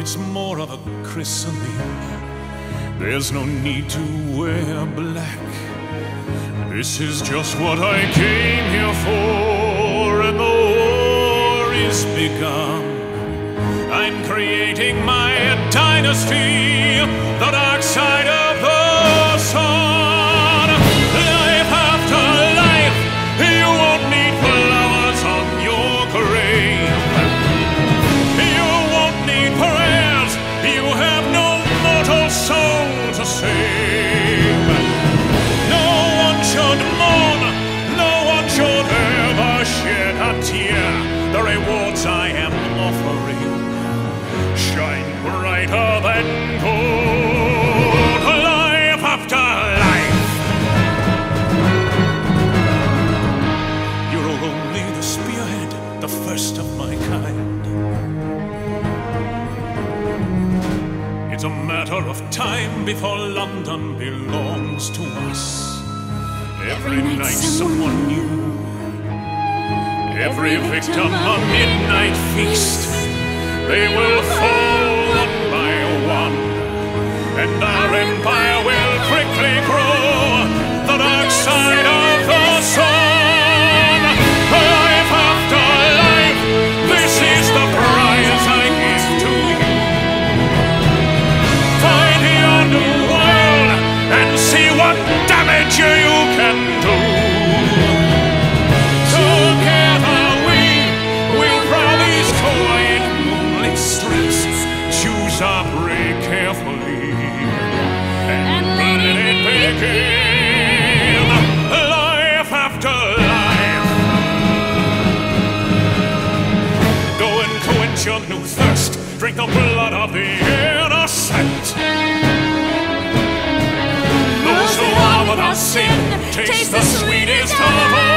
it's more of a christening. There's no need to wear black. This is just what I came here for, and the war is begun. I'm creating my dynasty, the dark side of the sun. To. No one should mourn, no one should ever shed a tear. The rewards I am offering shine brighter than gold. It's a matter of time before London belongs to us. Every night someone new. Every victim a midnight feast. They will quench your new thirst. Drink the blood of the innocent. Those who are without sin taste the sweetest of all.